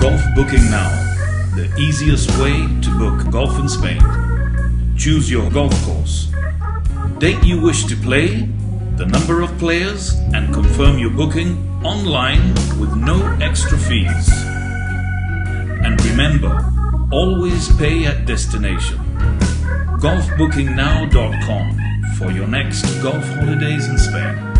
Golf Booking Now, the easiest way to book golf in Spain. Choose your golf course, date you wish to play, the number of players, and confirm your booking online with no extra fees. And remember, always pay at destination. GolfBookingNow.com for your next golf holidays in Spain.